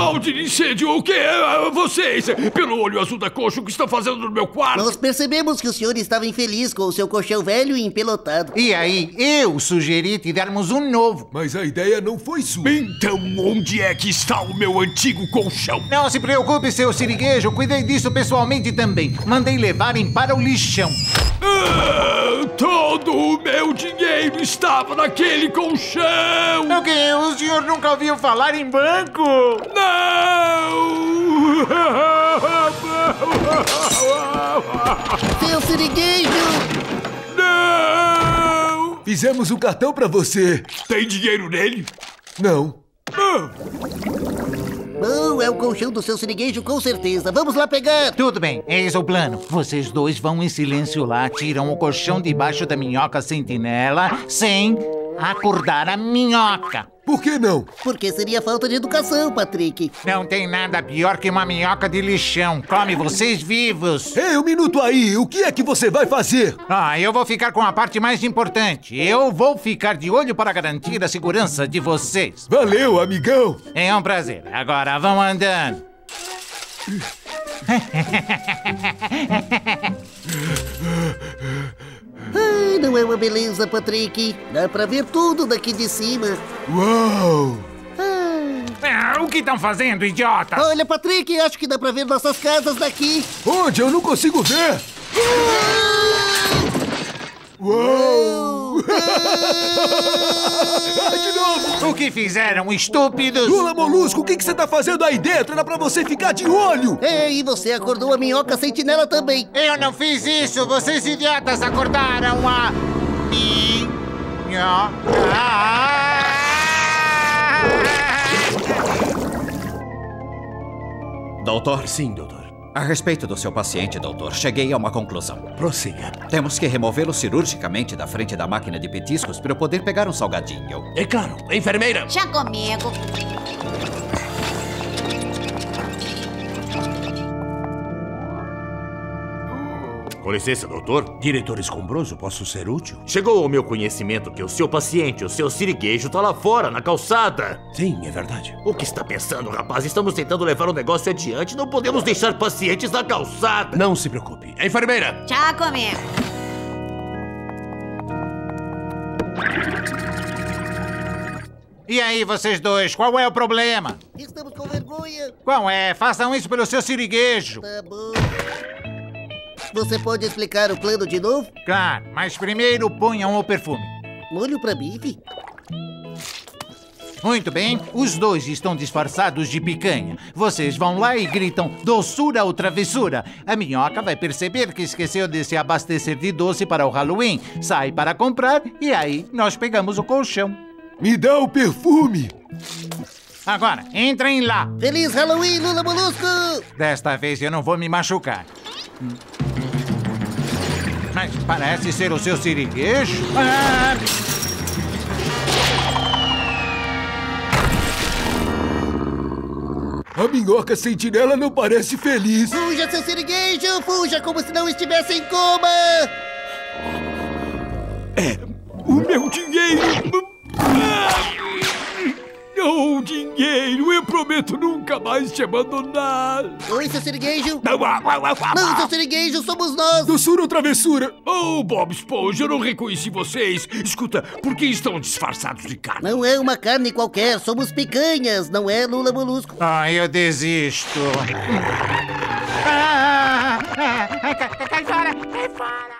balde de incêndio, o quê? Ah, Vocês, pelo olho azul da coxa, o que estão fazendo no meu quarto? Nós percebemos que o senhor estava infeliz com o seu colchão velho e empelotado. E aí, eu sugeri te darmos um novo. Mas a ideia não foi sua. Então, onde é que está o meu antigo colchão? Não se preocupe, seu siriguejo, cuidei disso pessoalmente também. Mandei levarem para o lixão. Ah, todo o meu dinheiro estava naquele colchão! O que? O senhor nunca ouviu falar em banco? Não! Seu siriguejo! Não! Fizemos um cartão pra você. Tem dinheiro nele? Não. Ah, Não, é o colchão do seu siriguejo com certeza. Vamos lá pegar. Tudo bem, eis o plano. Vocês dois vão em silêncio lá, tiram o colchão debaixo da minhoca sentinela sem acordar a minhoca. Por que não? Porque seria falta de educação, Patrick. Não tem nada pior que uma minhoca de lixão. Come vocês vivos. Ei, um minuto aí. O que é que você vai fazer? Ah, eu vou ficar com a parte mais importante. Eu vou ficar de olho para garantir a segurança de vocês. Valeu, amigão. É um prazer. Agora vão andando. Ai, não é uma beleza, Patrick. Dá pra ver tudo daqui de cima. Uau! Ai. Ah, o que estão fazendo, idiotas? Olha, Patrick, acho que dá pra ver nossas casas daqui. Onde? Eu não consigo ver. Uau! Ah, De novo! O que fizeram, estúpidos? Lula Molusco, o que que você tá fazendo aí dentro? Era pra você ficar de olho! Ei, e você acordou a minhoca sentinela também. Eu não fiz isso! Vocês idiotas acordaram a. Minhoca. Doutor? Sim, doutor. A respeito do seu paciente, doutor, cheguei a uma conclusão. Prossiga. Temos que removê-lo cirurgicamente da frente da máquina de petiscos para eu poder pegar um salgadinho. É claro. Enfermeira. Já comigo. Com licença, doutor. Diretor Escombroso, posso ser útil? Chegou ao meu conhecimento que o seu paciente, o seu siriguejo, tá lá fora, na calçada. Sim, é verdade. O que está pensando, rapaz? Estamos tentando levar o negócio adiante. Não podemos deixar pacientes na calçada. Não se preocupe. Enfermeira. Já comigo. E aí, vocês dois, qual é o problema? Estamos com vergonha. Qual é? Façam isso pelo seu siriguejo. Tá bom. Você pode explicar o plano de novo? Claro, mas primeiro ponham o perfume. Molho pra bife? Muito bem, os dois estão disfarçados de picanha. Vocês vão lá e gritam doçura ou travessura. A minhoca vai perceber que esqueceu de se abastecer de doce para o Halloween. Sai para comprar e aí nós pegamos o colchão. Me dá o perfume! Agora, entrem lá. Feliz Halloween, Lula Molusco! Desta vez eu não vou me machucar. Mas parece ser o seu siriguejo. Ah! A minhoca sentinela não parece feliz. Fuja, seu siriguejo! Fuja como se não estivesse em coma! o meu dinheiro! Ah! Oh, dinheiro! Eu prometo nunca mais te abandonar! Oi, seu siriguejo! Não, ah, ah, ah, ah, Não, seu siriguejo, somos nós! Doçura ou travessura? Oh, Bob Esponja, eu não reconheci vocês! Escuta, por que estão disfarçados de carne? Não é uma carne qualquer, somos picanhas, não é Lula Molusco. Ah, eu desisto. Ah, ah, ah, ah, cai, cai fora, cai fora.